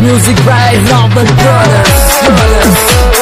Music by Robert Brothers, Brothers.